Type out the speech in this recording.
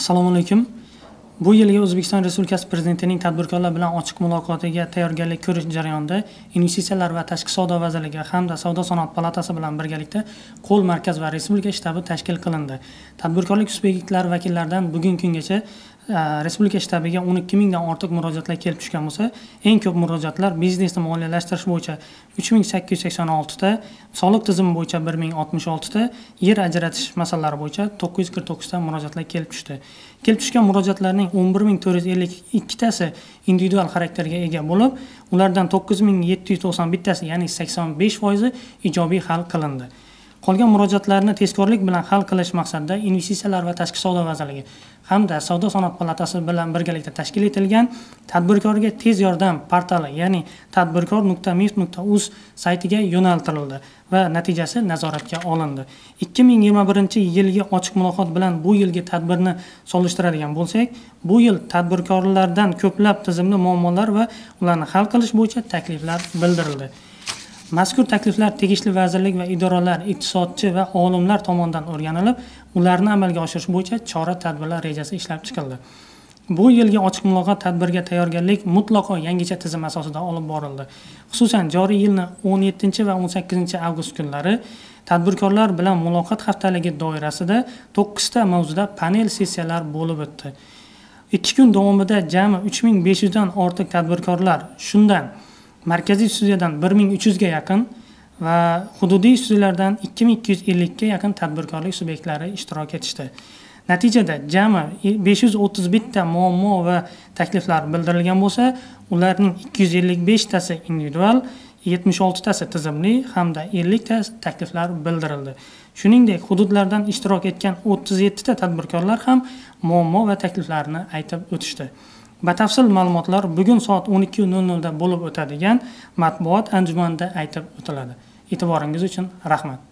assalomu alaykum. Bu yilgi o'zbekiston respublikasi prezidentining tadbirkorlar bilan ochiq muloqotiga tayyorgarlik ko'rish jarayonida investitsiyalar va tashqi savdo vazirligi hamda savdo sanoat palatasi bilan birgalikda qo'l markaz va respublika shtabi tashkil qilindi. Tadbirkorlik subyektlari vakillaridan bugungi kungacha Э, respublika shtabiga o'n ikki mingdan ortiq murojaatlar kelib tushgan bo'lsa eng ko'p murojaatlar biznesni moliyalashtirish bo'yicha uch ming sakkiz yuz sakson oltita soliq tizimi bo'yicha bir ming oltmish oltita yer ajratish masalalari bo'yicha to'qqiz yuz qirq to'qqizta murojaatlar kelib tushdi. Kelib tushgan murojaatlarning o'n bir ming to'rt yuz ellik ikkitasi individual xarakterga ega bo'lib ulardan to'qqiz ming yetti yuz to'qson bittasi ya'ni sakson besh foizi ijobiy hal qilindi. Qolgan murojaatlarni tezkorlik bilan hal qilish maqsadida investitsiyalar va tashqi savdo vazirligi hamda savdo sanoat palatasi bilan birgalikda tashkil etilgan tadbirkorga tez yordam portali ya'ni tadbirkor nuqta mif nuqta uz saytiga yo'naltirildi va natijasi nazoratga olindi. ikki ming yigirma birinchi yilgi ochiq muloqot bilan bu yilgi tadbirni solishtiradigan bo'lsak bu yil tadbirkorlardan ko'plab tizimli muammolar va ularni hal qilish bo'yicha takliflar bildirildi. Mazkur takliflar tegishli vazirlik va idoralar iqtisodchi va olimlar tomonidan o'rganilib ularni amalga oshirish bo'yicha chora tadbirlar rejasi ishlab chiqildi. Bu yilgi ochiq muloqot tadbirga tayyorgarlik mutlaqo yangicha tizim asosida olib borildi. Xususan joriy yilni o'n yettinchi va o'n sakkizinchi avgust kunlari tadbirkorlar bilan muloqot haftaligi doirasida to'qqizta mavzuda panel sessiyalar bo'lib o'tdi. Ikki kun davomida jami uch ming besh yuzdan ortiq tadbirkorlar shundan markaziy studiyadan bir ming uch yuzga yaqin va hududiy studiyalardan ikki ming ikki yuz ellikka yaqin tadbirkorlik subyektlari ishtirok etishdi. Natijada jami besh yuz o'ttiz bitta muammo va takliflar bildirilgan bo'lsa ularning ikki yuz ellik beshtasi individual yetmish oltitasi tizimli hamda ellikta takliflar bildirildi. Shuningdek hududlardan ishtirok etgan o'ttiz yettita tadbirkorlar ham muammo va takliflarini aytib o'tishdi. Batafsil ma'lumotlar bugun soat o'n ikki nol nolda bo'lib o'tadigan matbuot anjumanida aytib o'tiladi. E'tiboringiz uchun rahmat.